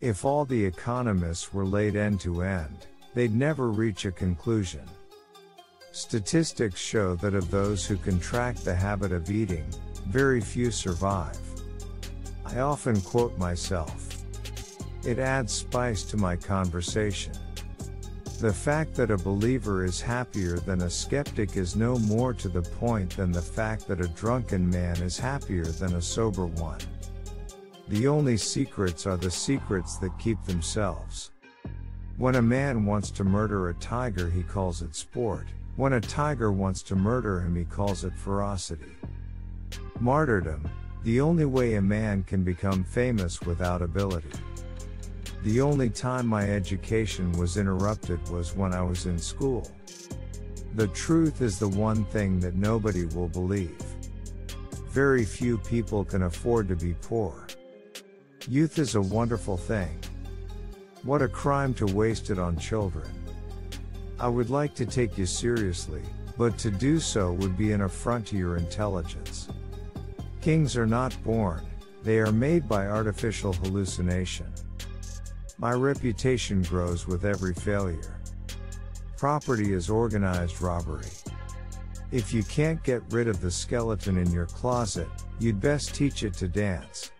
If all the economists were laid end to end, they'd never reach a conclusion. Statistics show that of those who contract the habit of eating, very few survive. I often quote myself. It adds spice to my conversation. The fact that a believer is happier than a skeptic is no more to the point than the fact that a drunken man is happier than a sober one. The only secrets are the secrets that keep themselves. When a man wants to murder a tiger, he calls it sport. When a tiger wants to murder him, he calls it ferocity. Martyrdom, the only way a man can become famous without ability. The only time my education was interrupted was when I was in school. The truth is the one thing that nobody will believe. Very few people can afford to be poor. Youth is a wonderful thing. What a crime to waste it on children. I would like to take you seriously, but to do so would be an affront to your intelligence. Kings are not born, they are made by artificial hallucination. My reputation grows with every failure. Property is organized robbery. If you can't get rid of the skeleton in your closet, you'd best teach it to dance.